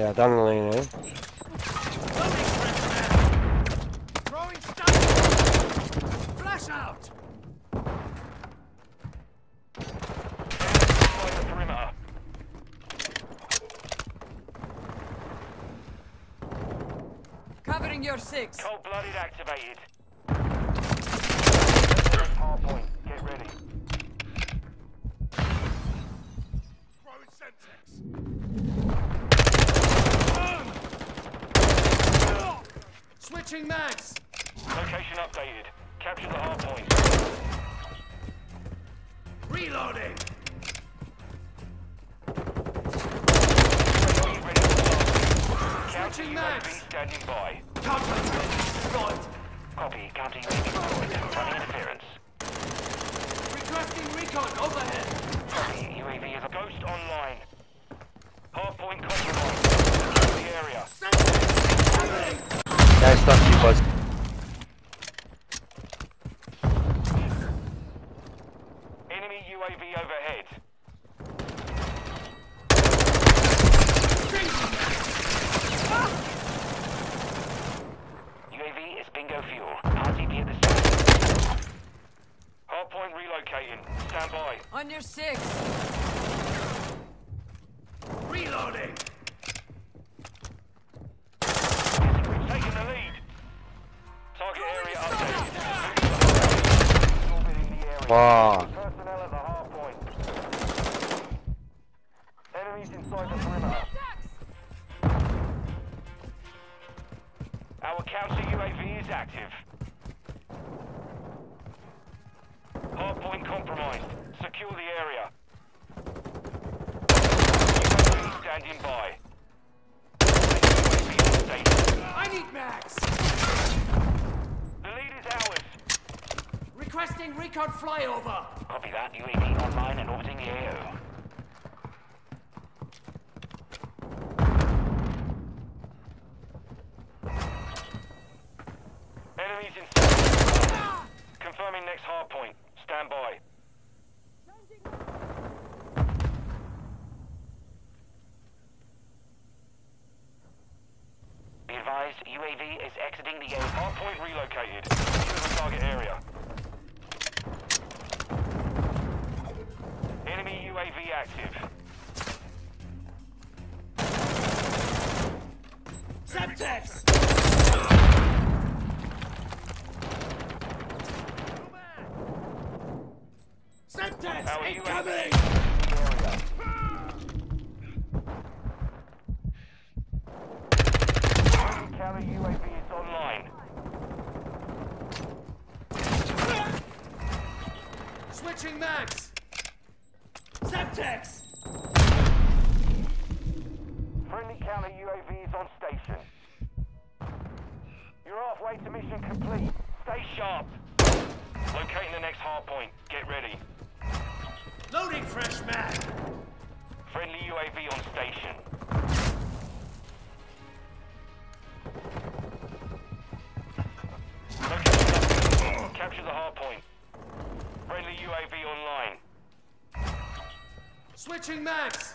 Yeah, down the lane, eh? Throwing stuff! Flash out! Inside the perimeter. Covering your six. Cold-blooded activated. Hard. Get ready. Throwing Semtex! Switching mags! Location updated. Capture the hard point. Reloading! UAV ready for tasking. Counter Switching mags. standing by. Counter deployed! Copy. Counter UAV. Running interference. Requesting recon overhead! Copy. UAV is a ghost online. Hard point compromised. Secure the area. Semtex! Coming! Yeah, stuck you, bud. Enemy UAV overhead. UAV is bingo fuel. RTB at the station. Hard point relocating. Stand by. On your six. Reloading! Orbiting recon flyover! Copy that. UAV online and orbiting the AO. Enemies in sight. Confirming next hard point. Stand by. Be advised, UAV is exiting the AO. Hard point relocated. Secure the target area. Active. Semtex! Semtex! Incoming! Counter UAV is online. Switching mags! Friendly counter UAV is on station. You're halfway to mission complete. Stay sharp. Locating the next hard point. Get ready. Loading fresh mag! Friendly UAV on station. Capture the hard point. Friendly UAV online. Switching mags!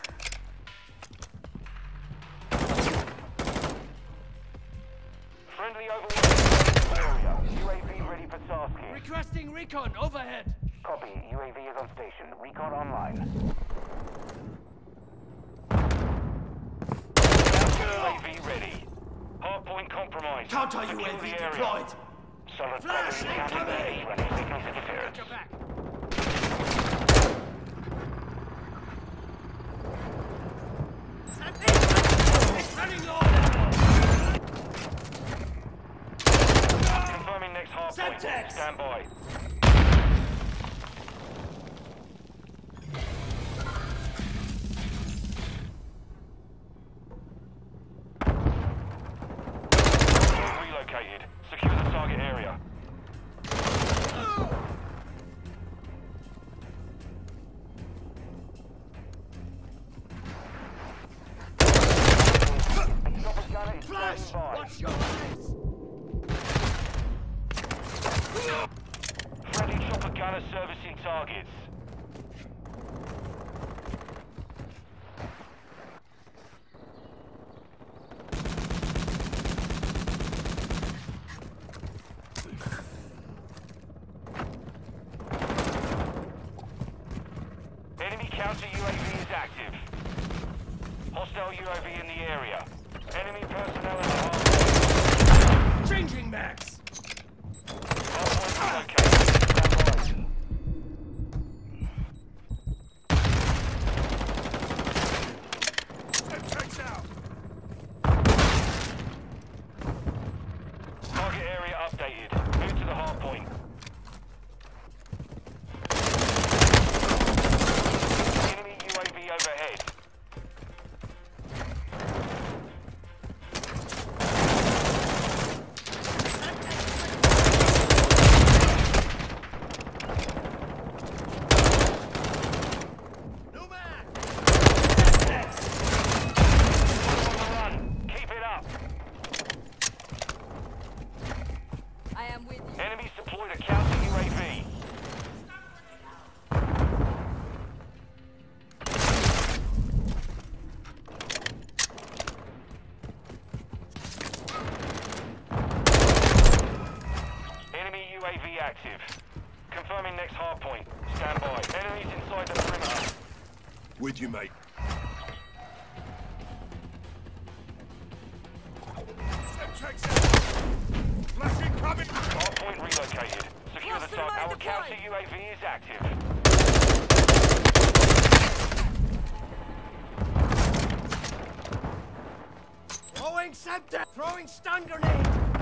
Friendly overwatch area. UAV ready for tasking. Requesting recon overhead! Copy. UAV is on station. Recon online. UAV ready. Hardpoint compromised. Counter UAV deployed! Solid Flash. Incoming! UAV running signals interference. Your back! Confirming next hardpoint. Semtex! Stand by. advised. Watch your eyes! Friendly chopper gunner servicing targets. Enemy counter UAV is active. Hostile UAV in the area. Enemy personnel in the hardpoint. Changing mags. With you, mate. Checks out. Flash incoming. Hard point relocated. Secure the Cluster target. mine Our counter. UAV is active. Throwing scepter. Throwing stun grenade.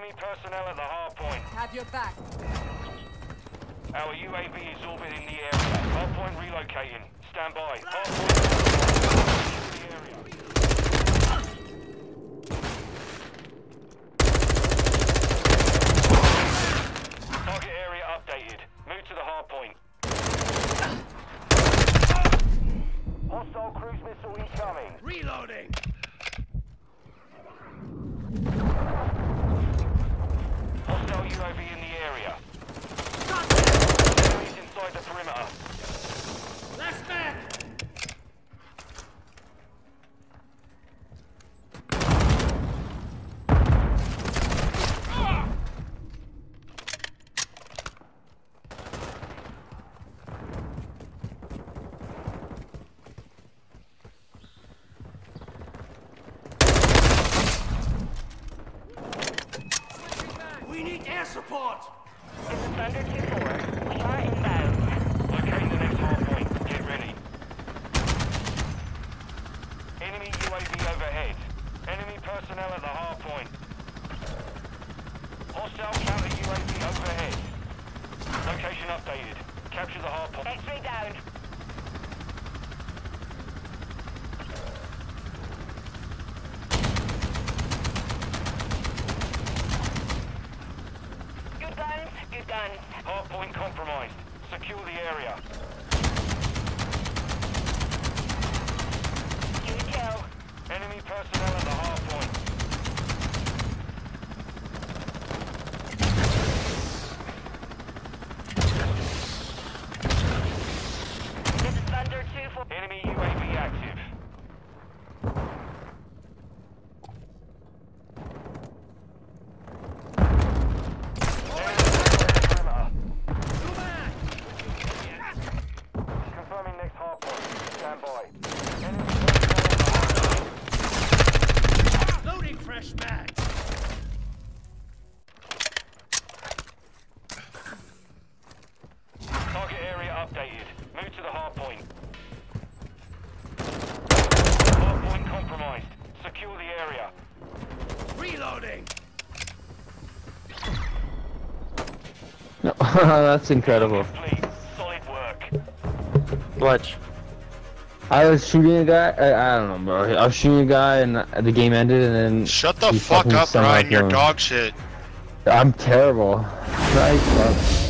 Enemy personnel at the hard point. Have your back. Our UAV is orbiting the area. Hard point relocating. Stand by. Hard point. UAV in the area. Enemies inside the perimeter. Last man. We need air support. Thunder 2-4. We are inbound. Locating the next hard point. Get ready. Enemy UAV overhead. Enemy personnel at the hard point. Hostile counter UAV overhead. Location updated. Capture the hard point. X-ray down. Good guns, good guns. Hard point compromised. Secure the area. Good kill. Enemy personnel at the hard point. This is Thunder 2-4. Enemy UAV active. Confirming next hard point. Stand by. Enemy personnel Loading fresh mags. Target area updated. Move to the hard point. Hard point compromised. Secure the area. Reloading. No, that's incredible. Complete. Solid work. Watch. I was shooting a guy. I, I don't know, bro. I was shooting a guy, and the game ended, and then Shut the fuck up, Ryan. You're dog shit. I'm terrible. Nice, bro.